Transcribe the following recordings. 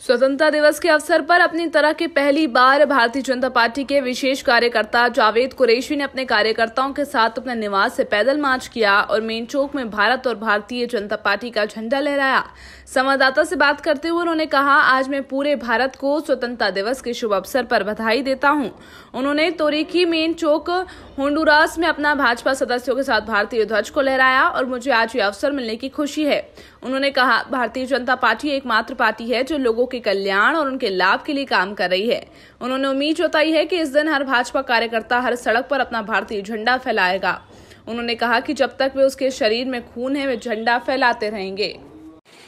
स्वतंत्रता दिवस के अवसर पर अपनी तरह के पहली बार भारतीय जनता पार्टी के विशेष कार्यकर्ता जावेद कुरैशी ने अपने कार्यकर्ताओं के साथ अपने निवास से पैदल मार्च किया और मेन चौक में भारत और भारतीय जनता पार्टी का झंडा लहराया। संवाददाता से बात करते हुए उन्होंने कहा, आज मैं पूरे भारत को स्वतंत्रता दिवस के शुभ अवसर पर बधाई देता हूँ। उन्होंने तोरेकी मेन चौक, होंडुरास में अपना भाजपा सदस्यों के साथ भारतीय ध्वज को लहराया और मुझे आज ये अवसर मिलने की खुशी है। उन्होंने कहा, भारतीय जनता पार्टी एकमात्र पार्टी है जो लोगों के कल्याण और उनके लाभ के लिए काम कर रही है। उन्होंने उम्मीद जताई है कि इस दिन हर भाजपा कार्यकर्ता हर सड़क पर अपना भारतीय झंडा फैलाएगा। उन्होंने कहा कि जब तक वे उसके शरीर में खून है, वे झंडा फैलाते रहेंगे।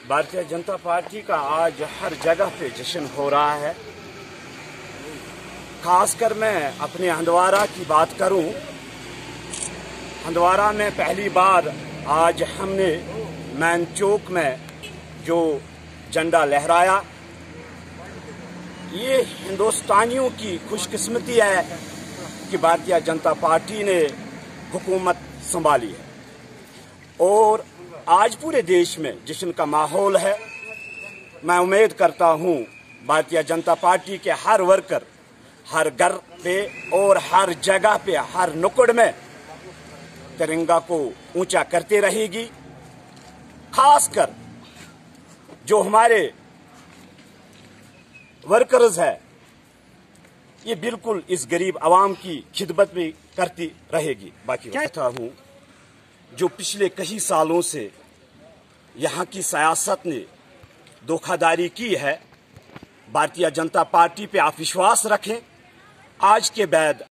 भारतीय जनता पार्टी का आज हर जगह पे जश्न हो रहा है। खासकर मैं अपने हंदवारा की बात करूँ हंदवारा में पहली बार आज हमने मैन चौक में जो झंडा लहराया ये हिंदुस्तानियों की खुशकिस्मती है कि भारतीय जनता पार्टी ने हुकूमत संभाली है। और आज पूरे देश में जश्न का माहौल है, मैं उम्मीद करता हूँ भारतीय जनता पार्टी के हर वर्कर, हर घर पे और हर जगह पे, हर नुकड़ में तिरंगा को ऊँचा करते रहेगी। खासकर जो हमारे वर्कर्स है। ये बिल्कुल इस गरीब आवाम की खिदमत में करती रहेगी। बाकी कहता हूँ जो पिछले कई सालों से यहाँ की सियासत ने धोखाधारी की है भारतीय जनता पार्टी पे आप विश्वास रखें आज के बाद